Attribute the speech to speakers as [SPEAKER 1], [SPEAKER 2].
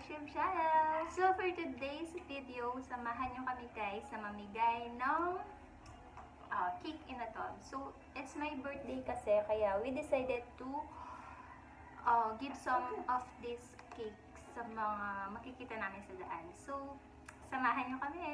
[SPEAKER 1] YouTube channel! So for today's video, samahan nyo kami guys na mamigay ng uh, cake in a tub. So it's my birthday kasi kaya we decided to uh, give some of this cake sa mga makikita namin sa daan. So samahan nyo kami!